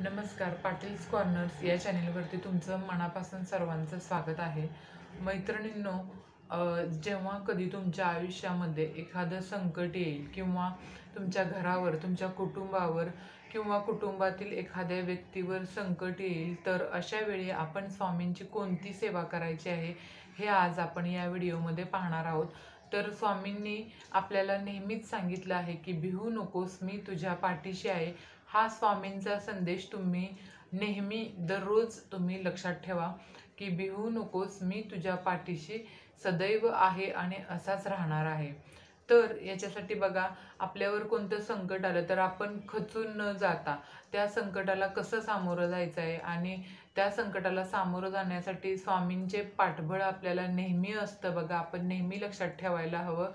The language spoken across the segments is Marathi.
नमस्कार पाटील्स कॉर्नर्स या चॅनेलवरती तुमचं मनापासून सर्वांचं स्वागत आहे. मैत्रिणींनो जेव्हा कधी तुमच्या आयुष्यामध्ये एखादं संकट येईल किंवा तुमच्या घरावर तुमच्या कुटुंबावर किंवा कुटुंबातील एखाद्या व्यक्तीवर संकट येईल तर अशा वेळी आपण स्वामींची कोणती सेवा करायची आहे हे आज आपण या व्हिडिओमध्ये पाहणार आहोत. तर स्वामींनी आपल्याला नेहमीच सांगितलं आहे की भिवू नकोस मी तुझ्या पाठीशी आहे. हा स्वामींचा संदेश तुम्ही नेहमी दररोज तुम्ही लक्षात ठेवा की भिवू नकोस मी तुझ्या पाठीशी सदैव आहे आणि असाच राहणार आहे. तर याच्यासाठी बघा आपल्यावर कोणतं संकट आलं तर आपण खचून न जाता त्या संकटाला कसं सामोरं जायचं आहे आणि त्या संकटाला सामोरं जाण्यासाठी स्वामींचे पाठबळ आपल्याला नेहमी असतं बघा आपण नेहमी लक्षात ठेवायला हवं.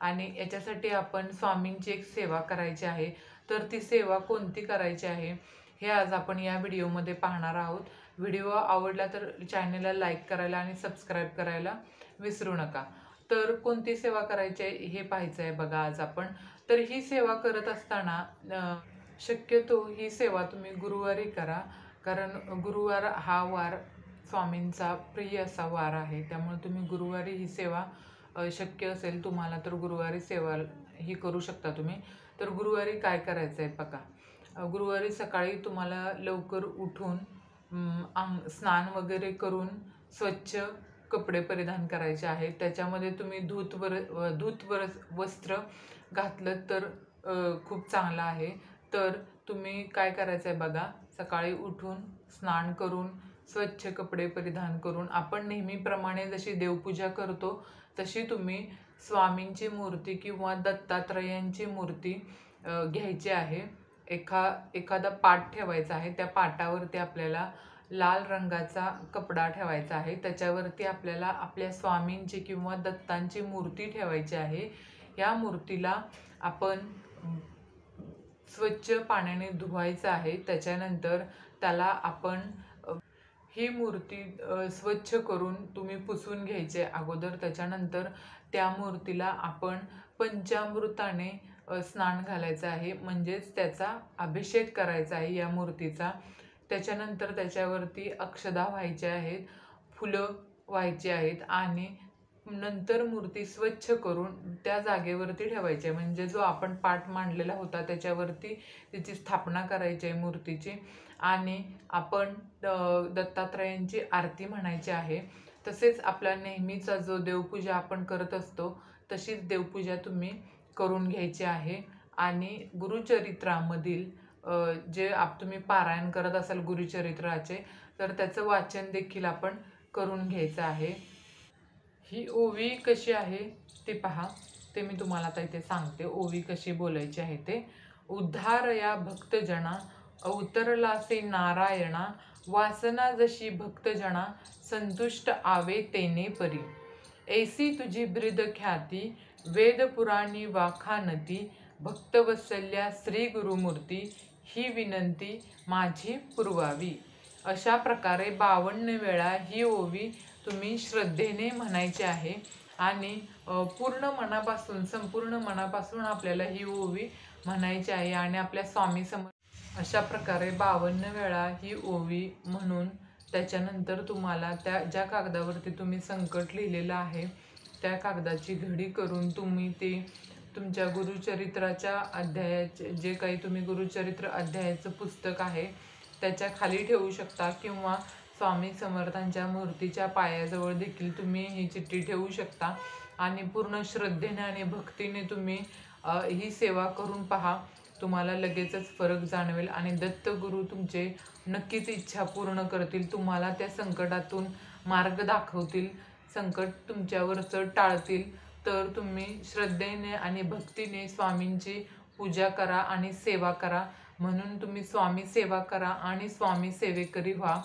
आणि याच्यासाठी आपण स्वामींची एक सेवा करायची आहे. तर ती सेवा कोणती करायची आहे हे आज आपण या व्हिडिओमध्ये पाहणार आहोत. व्हिडिओ आवडला तर चॅनलला लाईक करायला आणि सबस्क्राईब करायला विसरू नका. तर कोणती सेवा करायची आहे हे पाहायचं आहे बघा आज आपण. तर ही सेवा करत असताना शक्यतो ही सेवा तुम्ही गुरुवारी करा कारण गुरुवार हा वार स्वामींचा प्रिय असा वार आहे. त्यामुळे तुम्ही गुरुवारी ही सेवा शक्य असेल तुम्हाला तर गुरुवारी सेवा ही करू शकता तुम्ही. तर गुरुवारी काय करायचं आहे बघा. गुरुवारी सकाळी तुम्हाला लवकर उठून अंग स्नान वगैरे करून स्वच्छ कपडे परिधान करायचे आहेत त्याच्यामध्ये तुम्ही धूत वर धूत वर वस्त्र घातलं तर खूप चांगलं आहे. तर तुम्ही काय करायचं आहे बघा. सकाळी उठून स्नान करून स्वच्छ कपडे परिधान करून आपण नेहमीप्रमाणे जशी देवपूजा करतो तशी तुम्ही स्वामींची मूर्ती किंवा दत्तात्रयांची मूर्ती घ्यायची आहे. एखा एखादा पाट ठेवायचा आहे. त्या पाटावरती आपल्याला लाल रंगाचा कपडा ठेवायचा आहे. त्याच्यावरती आपल्याला आपल्या स्वामींची किंवा दत्तांची मूर्ती ठेवायची आहे. या मूर्तीला आपण स्वच्छ पाण्याने धुवायचं आहे. त्याच्यानंतर त्याला आपण ही मूर्ती स्वच्छ करून तुम्ही पुसून घ्यायचे अगोदर. त्याच्यानंतर त्या मूर्तीला आपण पंचामृताने स्नान घालायचं आहे. म्हणजेच त्याचा अभिषेक करायचा आहे या मूर्तीचा. त्याच्यानंतर त्याच्यावरती अक्षदा व्हायच्या आहेत फुलं व्हायची आहेत आणि नंतर मूर्ती स्वच्छ करून त्या जागेवरती ठेवायची आहे. म्हणजे जो आपण पाठ मांडलेला होता त्याच्यावरती तिची स्थापना करायची आहे मूर्तीची. आणि आपण दत्तात्रयांची आरती म्हणायची आहे. तसेच आपला नेहमीचा जो देवपूजा आपण करत असतो तशीच देवपूजा तुम्ही करून घ्यायची आहे. आणि गुरुचरित्रामधील जे आप तुम्ही पारायण करत असाल गुरुचरित्राचे तर त्याचं वाचन देखील आपण करून घ्यायचं आहे. ही ओवी कशी आहे ते पहा. ते मी तुम्हाला आता इथे सांगते. ओवी कशी बोलायची आहे ते. उद्धार या भक्तजना अवतरलासे नारायणा वासना जशी भक्तजना संतुष्ट आवे तेने परी. ऐसी तुझी ब्रिद ख्याती वेद पुराणी वाखानती भक्तवत्सल्या श्री गुरुमूर्ती ही विनंती माझी पुरवावी. अशा प्रकारे बावन्न वेळा ही ओवी तुम्ही श्रद्धेने म्हणायची आहे. आणि पूर्ण मनापासून संपूर्ण मनापासून आपल्याला ही ओवी म्हणायची आहे आणि आपल्या स्वामी समोर अशा प्रकारे बावन्न वेळा ही ओवी म्हणून त्याच्यानंतर तुम्हाला त्या ज्या कागदावरती तुम्ही संकट लिहिलेलं आहे त्या कागदाची घडी करून तुम्ही ते तुमच्या गुरुचरित्राच्या अध्यायाचे जे काही तुम्ही गुरुचरित्र अध्यायाचं पुस्तक आहे त्याच्याखाली ठेवू शकता किंवा स्वामी समर्थांच्या मूर्तीच्या पायाजवळ देखील तुम्ही ही चिठ्ठी ठेवू शकता. आणि पूर्ण श्रद्धेने आणि भक्तीने तुम्ही ही सेवा करून पहा. तुम्हाला लगेचच फरक जाणवेल आणि दत्तगुरू तुमचे नक्कीच इच्छा पूर्ण करतील. तुम्हाला त्या संकटातून मार्ग दाखवतील. संकट तुमच्यावरचं टाळतील. तर तुम्ही श्रद्धेने आणि भक्तीने स्वामींची पूजा करा आणि सेवा करा. म्हणून तुम्ही स्वामी सेवा करा आणि स्वामी सेवेकरी व्हा.